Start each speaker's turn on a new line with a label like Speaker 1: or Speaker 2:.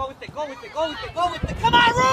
Speaker 1: Go with it, go with it, go with it, go with it. Come on, Rue!